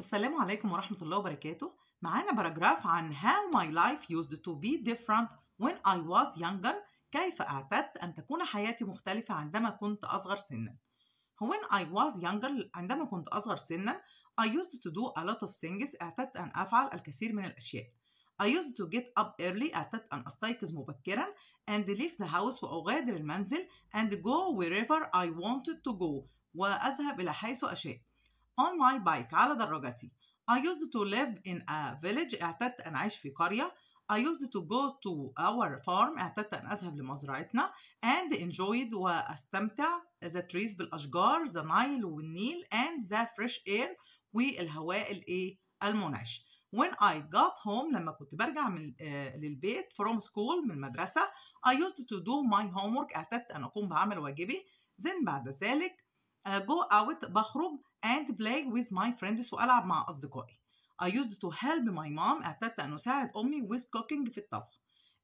السلام عليكم ورحمة الله وبركاته. معانا باراجراف عن how my life used to be different when I was younger. كيف أعتدت أن تكون حياتي مختلفة عندما كنت أصغر سنا؟ When I was younger عندما كنت أصغر سنا I used to do a lot of things أعتدت أن أفعل الكثير من الأشياء. I used to get up early أعتدت أن أستيقظ مبكرا and leave the house وأغادر المنزل and go wherever I wanted to go وأذهب إلى حيث أشاء. On my bike على دراجتي. I used to live in a village اعتدت أن أعيش في قرية. I used to go to our farm اعتدت أن أذهب لمزرعتنا. and enjoyed وأستمتع. the trees بالأشجار the Nile والنيل and the fresh air والهواء الإيه المنعش. when I got home لما كنت برجع من آه للبيت from school من المدرسة I used to do my homework. اعتدت أن أقوم بعمل واجبي. then بعد ذلك go out بخرج and play with my friends وألعب مع أصدقائي. I used to help my mom اعتدت أن أساعد أمي with cooking في الطبخ.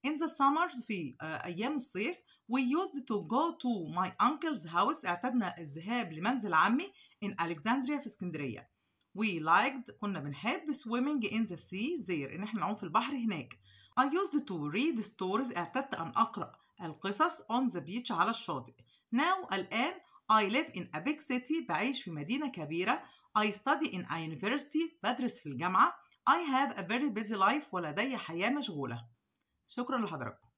In the summers في uh, أيام الصيف we used to go to my uncle's house اعتدنا الذهاب لمنزل عمي in Alexandria في اسكندرية. We liked كنا بنحب swimming in the sea there إن إحنا نعوم في البحر هناك. I used to read stories اعتدت أن أقرأ القصص on the beach على الشاطئ. Now الآن I live in a big city بعيش في مدينة كبيرة. I study in a university بدرس في الجامعة. I have a very busy life ولدي حياة مشغولة. شكرا لحضراتكم